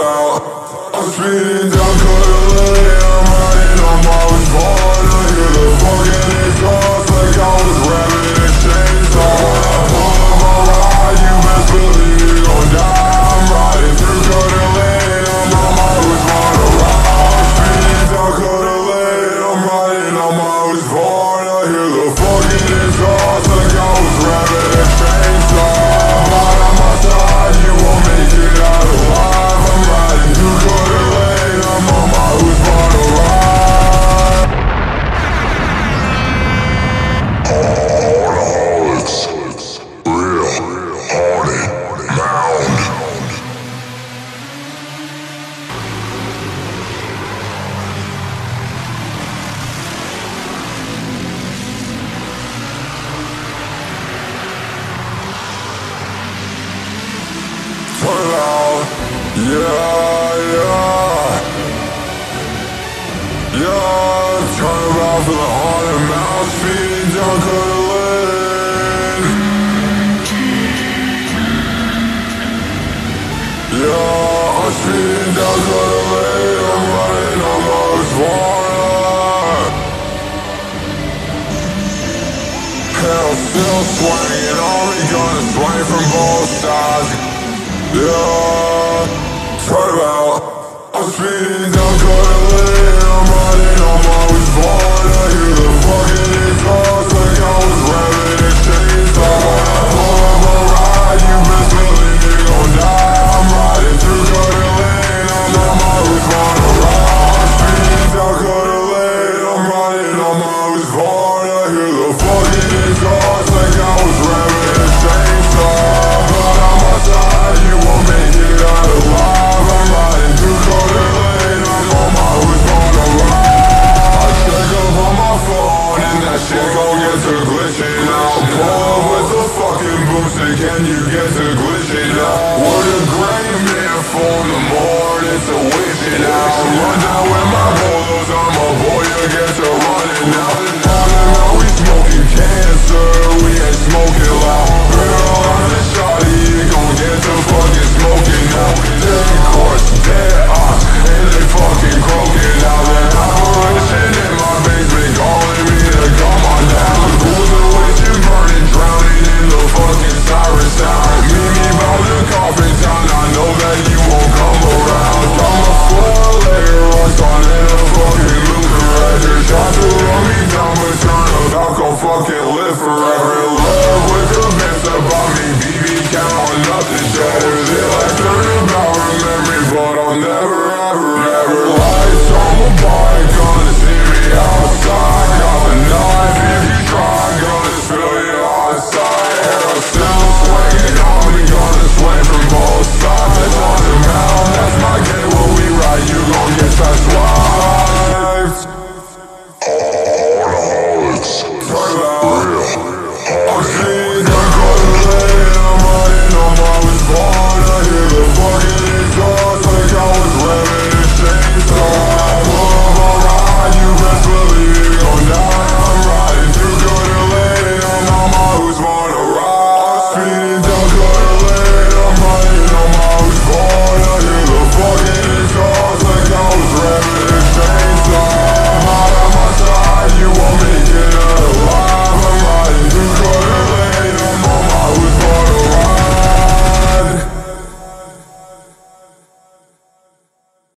out. I'm speeding down yeah, yeah. Yeah, turn for the speeding down Coeur Yeah, I'm I'm running water. Still swinging on me, gonna swing from both sides. Yeah, Right. I'm speeding down Carolina, I'm riding on my way. say, can you guess a